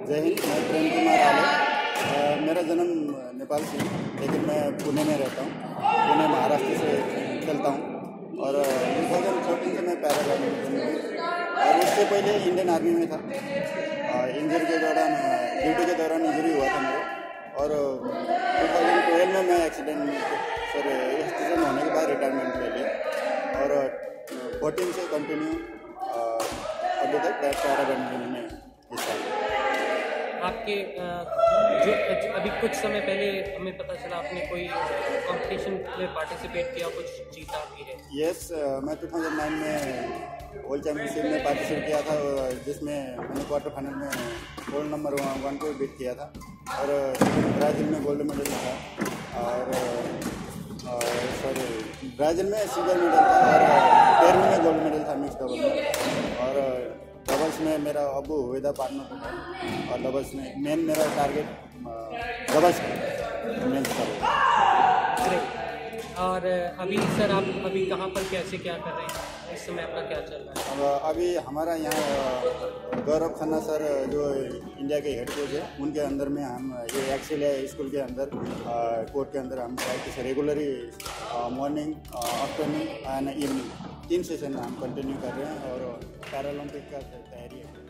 जय हिंद, मैं प्रेम कुमार आले मेरा जन्म नेपाल से लेकिन मैं पुणे में रहता हूँ। पुणे, महाराष्ट्र से खेलता हूँ। और टू थाउज़ेंड फोर्टीन से मैं पैरा बैडमिंटन में और उससे पहले इंडियन आर्मी में था। इंजरी के दौरान ड्यूटी के दौरान इंजरी हुआ था मेरे। और टू थाउज़ेंड ट्वेल्व में मैं एक्सीडेंट सर एक्सीडेंट होने के बाद रिटायरमेंट ले लिया। और फोर्टीन से कंटिन्यू अभी तक पैरा बैडमिंटन में। आपके जो जो अभी कुछ समय पहले हमें पता चला आपने कोई कंपटीशन में पार्टिसिपेट किया कुछ जीता भी है? यस yes, मैं 2009 में वर्ल्ड चैम्पियनशिप में पार्टिसिपेट किया था जिसमें मैंने क्वार्टर फाइनल में गोल्ड नंबर वन को बीट किया था। और ब्राज़ील में गोल्ड मेडल था और सॉरी ब्राज़ील में सिल्वर मेडल था। और में मेरा अबू हुएदा पार्टनर और डबल्स में मेन मेरा टारगेट डबल्स मेन ग्रेट और अभी सर आप अभी कहाँ पर कैसे क्या कर रहे हैं? इस समय आपका क्या चल रहा है? अब अभी हमारा यहाँ गौरव खन्ना सर जो इंडिया के हेड कोच है उनके अंदर में हम ये एक्सेल है स्कूल के अंदर कोर्ट के अंदर हम practice regularly morning afternoon and evening तीन सेशन हम कंटिन्यू कर रहे हैं और पैरालंपिक का तैयारी है।